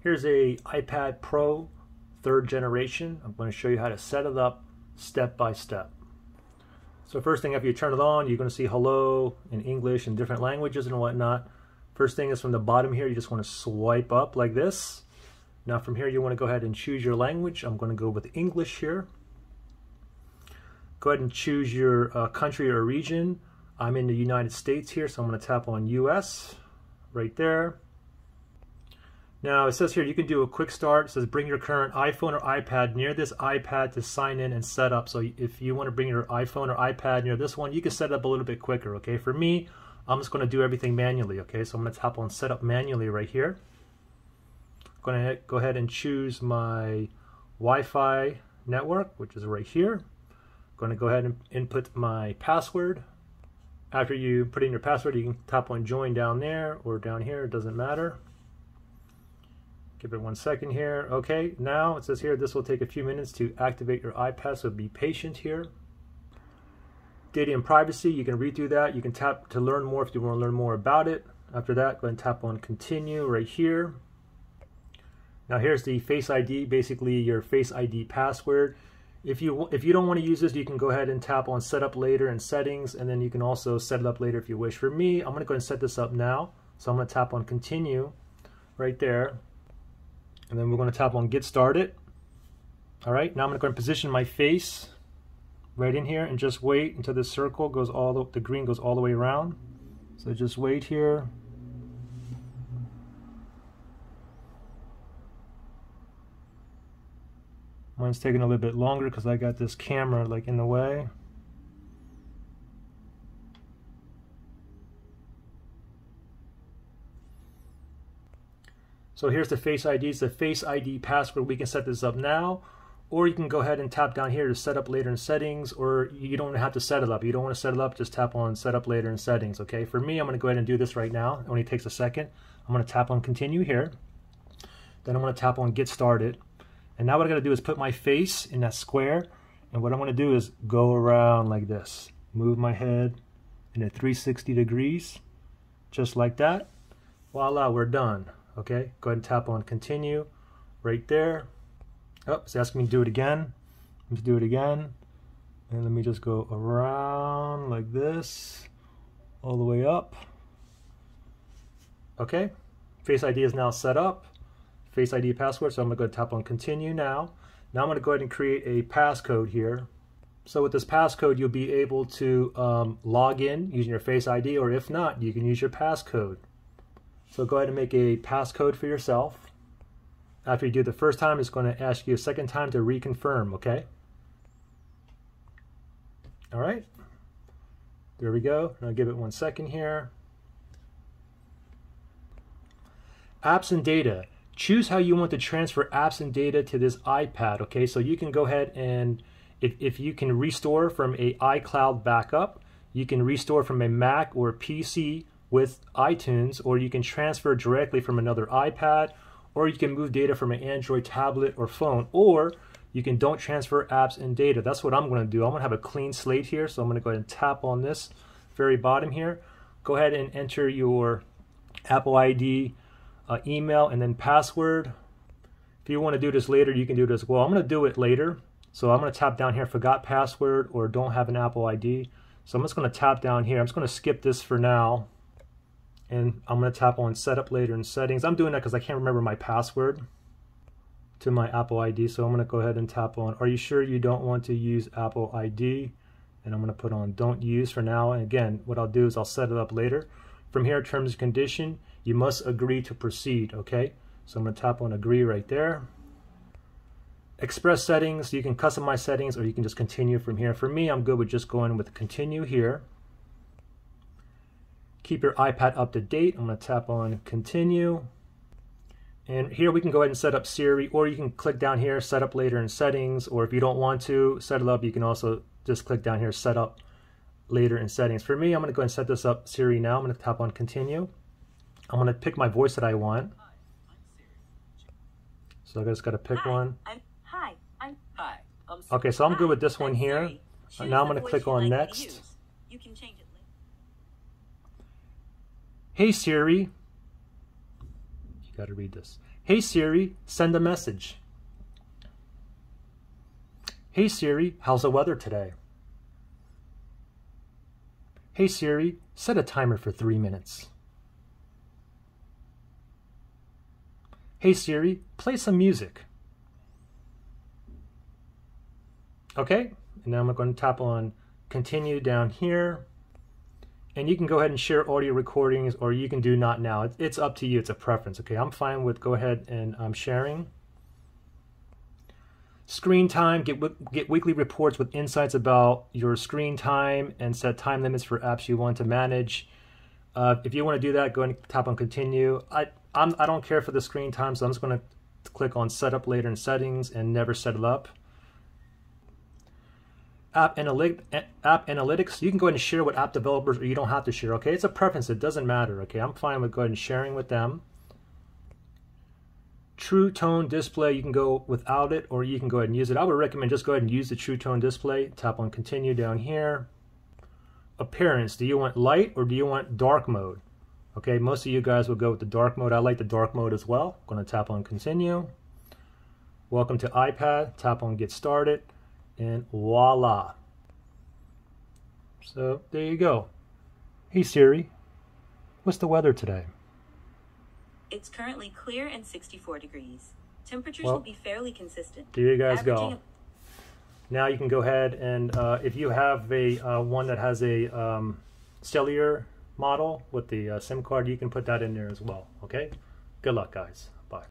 Here's a iPad Pro third generation. I'm going to show you how to set it up step by step. So first thing after you turn it on, you're going to see hello in English and different languages and whatnot. First thing is from the bottom here, you just want to swipe up like this. Now from here, you want to go ahead and choose your language. I'm going to go with English here. Go ahead and choose your uh, country or region. I'm in the United States here, so I'm going to tap on US right there. Now it says here you can do a quick start. It says bring your current iPhone or iPad near this iPad to sign in and set up. So if you want to bring your iPhone or iPad near this one, you can set it up a little bit quicker, okay? For me, I'm just going to do everything manually, okay? So I'm going to tap on set up manually right here. I'm going to go ahead and choose my Wi-Fi network, which is right here. I'm going to go ahead and input my password. After you put in your password, you can tap on join down there or down here, it doesn't matter. Give it one second here. Okay, now it says here this will take a few minutes to activate your iPad, so be patient here. Data and privacy, you can read through that. You can tap to learn more if you want to learn more about it. After that, go ahead and tap on continue right here. Now here's the Face ID, basically your Face ID password. If you if you don't want to use this, you can go ahead and tap on setup later and settings, and then you can also set it up later if you wish. For me, I'm going to go ahead and set this up now. So I'm going to tap on continue right there. And then we're going to tap on get started. All right, now I'm going to go and position my face right in here and just wait until the circle goes all the, the green goes all the way around. So just wait here. Mine's taking a little bit longer because I got this camera like in the way. So here's the Face ID. It's the Face ID password. We can set this up now, or you can go ahead and tap down here to set up later in settings, or you don't have to set it up. You don't want to set it up, just tap on set up later in settings, okay? For me, I'm going to go ahead and do this right now. It only takes a second. I'm going to tap on continue here. Then I'm going to tap on get started. And now what going to do is put my face in that square. And what I'm going to do is go around like this. Move my head in a 360 degrees, just like that. Voila, we're done. Okay, go ahead and tap on continue right there. Oh, it's asking me to do it again. Let's do it again. And let me just go around like this, all the way up. Okay, Face ID is now set up. Face ID password, so I'm gonna go tap on continue now. Now I'm gonna go ahead and create a passcode here. So with this passcode, you'll be able to um, log in using your Face ID, or if not, you can use your passcode. So go ahead and make a passcode for yourself. After you do the first time, it's going to ask you a second time to reconfirm, okay? All right. There we go. I'll give it one second here. Apps and data. Choose how you want to transfer apps and data to this iPad, okay? So you can go ahead and if, if you can restore from a iCloud backup, you can restore from a Mac or a PC with iTunes, or you can transfer directly from another iPad, or you can move data from an Android tablet or phone, or you can don't transfer apps and data. That's what I'm going to do. I'm to have a clean slate here, so I'm going to go ahead and tap on this very bottom here. Go ahead and enter your Apple ID, uh, email, and then password. If you want to do this later, you can do it as well. I'm going to do it later. So I'm going to tap down here, forgot password or don't have an Apple ID. So I'm just going to tap down here. I'm just going to skip this for now and I'm going to tap on setup later in settings. I'm doing that because I can't remember my password to my Apple ID. So I'm going to go ahead and tap on, are you sure you don't want to use Apple ID? And I'm going to put on don't use for now. And again, what I'll do is I'll set it up later. From here, terms and condition, you must agree to proceed, okay? So I'm going to tap on agree right there. Express settings, you can customize settings or you can just continue from here. For me, I'm good with just going with continue here. Keep your iPad up to date. I'm going to tap on continue. And here we can go ahead and set up Siri, or you can click down here, set up later in settings, or if you don't want to set it up, you can also just click down here, set up later in settings. For me, I'm going to go ahead and set this up Siri now. I'm going to tap on continue. I'm going to pick my voice that I want. So I just got to pick hi, one. I'm, hi, I'm hi. I'm okay, so I'm good with this one here. Now I'm going to click on like next. You can change it. Hey Siri. You got to read this. Hey Siri, send a message. Hey Siri, how's the weather today? Hey Siri, set a timer for three minutes. Hey Siri, play some music. Okay, and now I'm going to tap on continue down here. And you can go ahead and share audio recordings or you can do not now. It's up to you, it's a preference. Okay, I'm fine with go ahead and I'm um, sharing. Screen time, get, get weekly reports with insights about your screen time and set time limits for apps you want to manage. Uh, if you want to do that, go ahead and tap on continue. I, I'm, I don't care for the screen time, so I'm just going to click on setup later in settings and never set it up. App, app analytics, you can go ahead and share with app developers or you don't have to share, okay? It's a preference, it doesn't matter, okay? I'm fine with going and sharing with them. True Tone Display, you can go without it or you can go ahead and use it. I would recommend just go ahead and use the True Tone Display. Tap on Continue down here. Appearance, do you want light or do you want dark mode? Okay, most of you guys will go with the dark mode. I like the dark mode as well. I'm going to tap on Continue. Welcome to iPad. Tap on Get Started. And voila. So there you go. Hey Siri, what's the weather today? It's currently clear and 64 degrees. Temperatures well, will be fairly consistent. There you guys go. Now you can go ahead and uh, if you have a uh, one that has a um, cellular model with the uh, SIM card, you can put that in there as well. Okay. Good luck, guys.